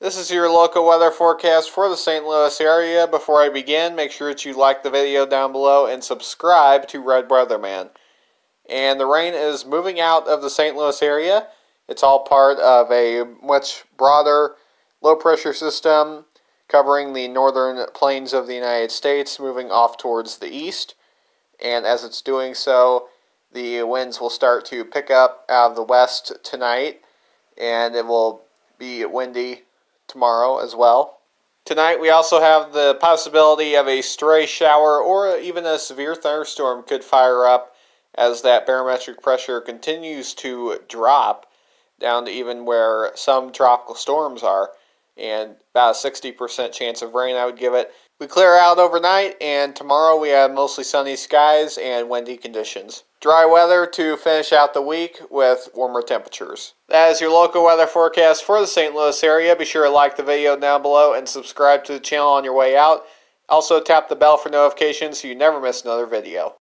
This is your local weather forecast for the St. Louis area. Before I begin, make sure that you like the video down below and subscribe to Red Weatherman. And the rain is moving out of the St. Louis area. It's all part of a much broader low pressure system covering the northern plains of the United States, moving off towards the east. And as it's doing so, the winds will start to pick up out of the west tonight, and it will be windy tomorrow as well. Tonight, we also have the possibility of a stray shower or even a severe thunderstorm could fire up as that barometric pressure continues to drop down to even where some tropical storms are and about a 60% chance of rain, I would give it. We clear out overnight, and tomorrow we have mostly sunny skies and windy conditions. Dry weather to finish out the week with warmer temperatures. That is your local weather forecast for the St. Louis area. Be sure to like the video down below and subscribe to the channel on your way out. Also, tap the bell for notifications so you never miss another video.